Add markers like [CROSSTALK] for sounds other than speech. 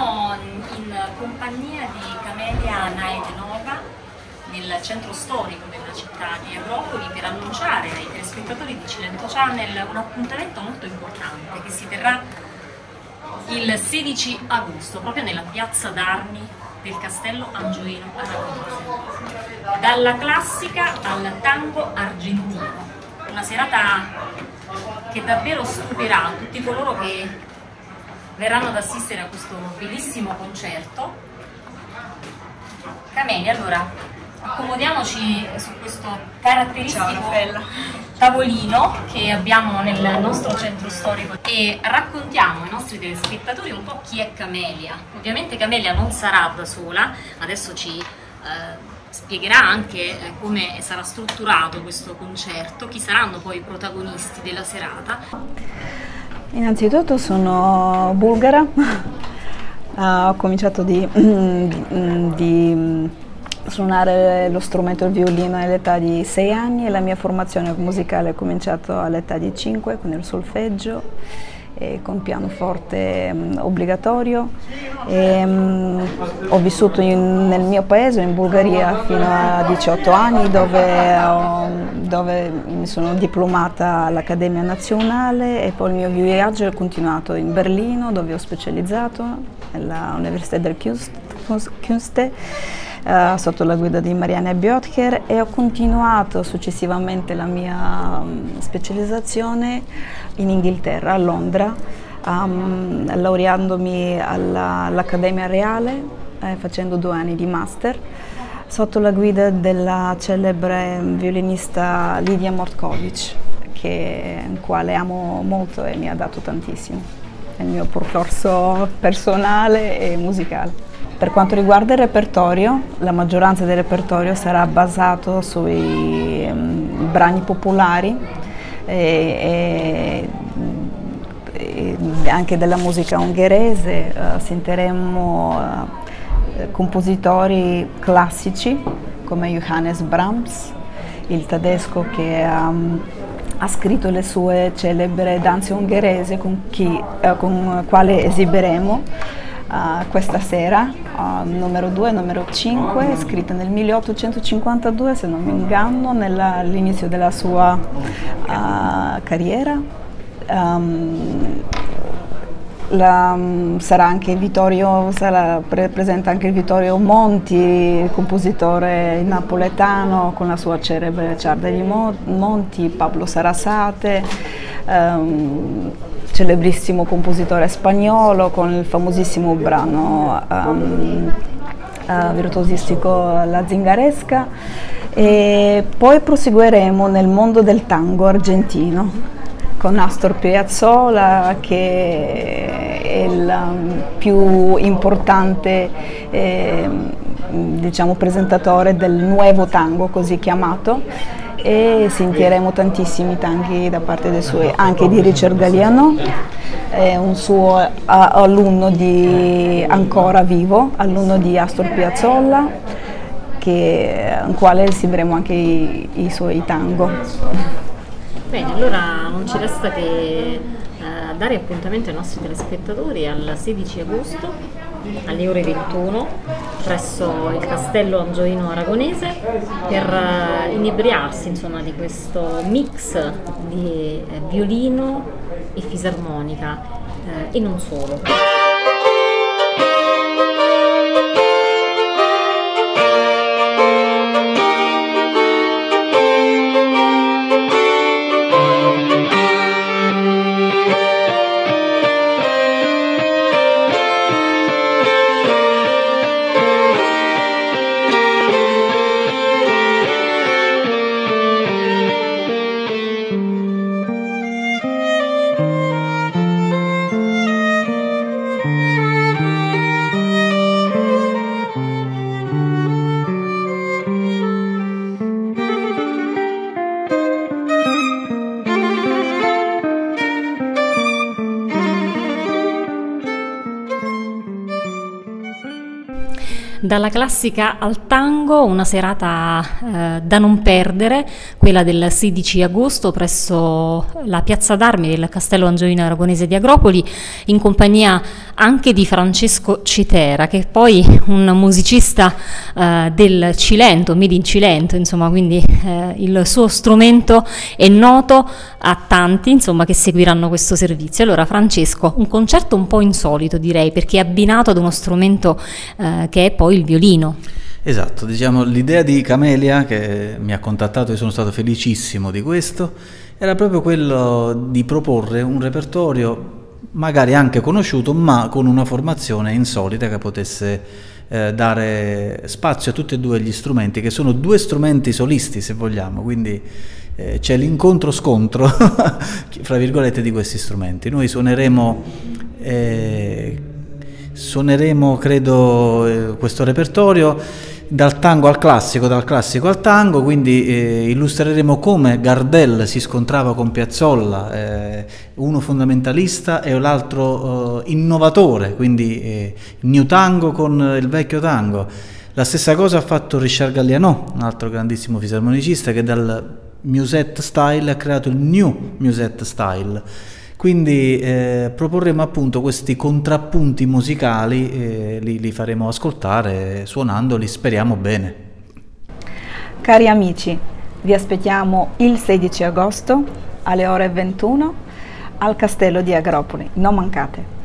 Siamo in compagnia di Camelia Naedenova nel centro storico della città di Agropoli per annunciare ai telespettatori di Cilento Channel un appuntamento molto importante che si terrà il 16 agosto proprio nella piazza d'armi del castello Angioino Aragonese. Dalla classica al tango argentino, una serata che davvero stupirà tutti coloro che verranno ad assistere a questo bellissimo concerto. Camelia, allora accomodiamoci su questo caratteristico tavolino che abbiamo nel nostro centro storico e raccontiamo ai nostri telespettatori un po' chi è Camelia. Ovviamente Camelia non sarà da sola, adesso ci eh, spiegherà anche eh, come sarà strutturato questo concerto, chi saranno poi i protagonisti della serata. Innanzitutto sono bulgara, [LAUGHS] ho cominciato di, [CLEARS THROAT] di suonare lo strumento il violino all'età di 6 anni e la mia formazione musicale è cominciata all'età di 5 con il solfeggio e con pianoforte um, obbligatorio. E, um, ho vissuto in, nel mio paese, in Bulgaria, fino a 18 anni dove, ho, dove mi sono diplomata all'Accademia Nazionale e poi il mio viaggio è continuato in Berlino dove ho specializzato all'Università del Künste eh, sotto la guida di Marianne Bjotker e ho continuato successivamente la mia um, specializzazione in Inghilterra, a Londra, um, laureandomi all'Accademia Reale, eh, facendo due anni di master, sotto la guida della celebre violinista Lidia Mortkovic, che, quale amo molto e mi ha dato tantissimo nel mio percorso personale e musicale. Per quanto riguarda il repertorio, la maggioranza del repertorio sarà basato sui um, brani popolari e, e, e, anche della musica ungherese. Uh, sentiremo uh, compositori classici come Johannes Brahms, il tedesco che um, ha scritto le sue celebre danze ungherese con, chi, uh, con quale esibiremo uh, questa sera, uh, numero 2 e numero 5, scritta nel 1852 se non mi inganno, all'inizio della sua uh, carriera. Um, la, sarà anche Vittorio, sarà pre presente anche Vittorio Monti, il compositore napoletano con la sua celebre Ciarda di Monti, Pablo Sarasate, um, celebrissimo compositore spagnolo con il famosissimo brano um, uh, virtuosistico La Zingaresca. E poi proseguiremo nel mondo del tango argentino con Astor Piazzolla che è il um, più importante eh, diciamo, presentatore del nuovo tango così chiamato e sentiremo tantissimi tanghi da parte dei suoi, anche di Richard Galliano, è un suo alunno di, ancora vivo, alunno di Astor Piazzolla, che, in quale eseguiremo anche i, i suoi tango. Bene, allora non ci resta che eh, dare appuntamento ai nostri telespettatori al 16 agosto alle ore 21 presso il castello Angioino Aragonese per uh, inebriarsi insomma, di questo mix di eh, violino e fisarmonica eh, e non solo. Dalla classica al tango, una serata eh, da non perdere, quella del 16 agosto presso la Piazza d'Armi del Castello Angiolino Aragonese di Agropoli, in compagnia anche di Francesco Citera, che è poi un musicista eh, del Cilento, made in Cilento, insomma, quindi eh, il suo strumento è noto a tanti, insomma, che seguiranno questo servizio. Allora, Francesco, un concerto un po' insolito, direi, perché è abbinato ad uno strumento eh, che è poi il violino. Esatto, diciamo l'idea di Camelia che mi ha contattato e sono stato felicissimo di questo, era proprio quello di proporre un repertorio magari anche conosciuto ma con una formazione insolita che potesse eh, dare spazio a tutti e due gli strumenti che sono due strumenti solisti se vogliamo, quindi eh, c'è l'incontro-scontro [LAUGHS] fra virgolette di questi strumenti. Noi suoneremo eh, suoneremo credo eh, questo repertorio dal tango al classico, dal classico al tango, quindi eh, illustreremo come Gardel si scontrava con Piazzolla, eh, uno fondamentalista e l'altro eh, innovatore, quindi eh, new tango con il vecchio tango. La stessa cosa ha fatto Richard Galliano, un altro grandissimo fisarmonicista che dal musette style ha creato il new musette style quindi eh, proporremo appunto questi contrappunti musicali, eh, li, li faremo ascoltare suonandoli, speriamo bene. Cari amici, vi aspettiamo il 16 agosto alle ore 21 al Castello di Agropoli, non mancate.